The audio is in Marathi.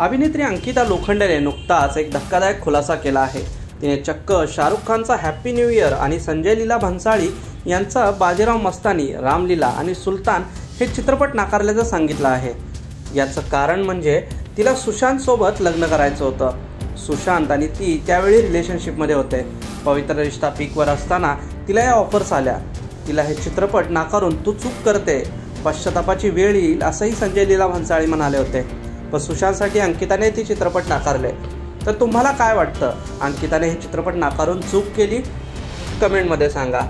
अभिनेत्री अंकिता लोखंडेने नुकताच एक धक्कादायक खुलासा केला आहे. तिने चक्क शाहरुख खानचा हॅप्पी न्यू इयर आणि संजय लीला भन्साळी यांचा बाजीराव मस्तानी रामलीला आणि सुलतान हे चित्रपट नाकारल्याचं सांगितलं आहे. याचं कारण म्हणजे तिला सुशांतसोबत लग्न करायचं होतं. सुशांत आणि ती त्यावेळी रिलेशनशिपमध्ये होते. पवित्र रिश्ता पीकवर असताना तिला या ऑफर्स आल्या. तिला हे चित्रपट नाकारून तू चूक करते. पश्चातापाची वेळ येईल असंही संजय लीला भन्साळी म्हणाले होते. पण सुशांतसाठी अंकिताने ती चित्रपट नाकारले. तर तुम्हाला काय वाटतं? अंकिताने हे चित्रपट नाकारून चूक केली? कमेंटमध्ये सांगा.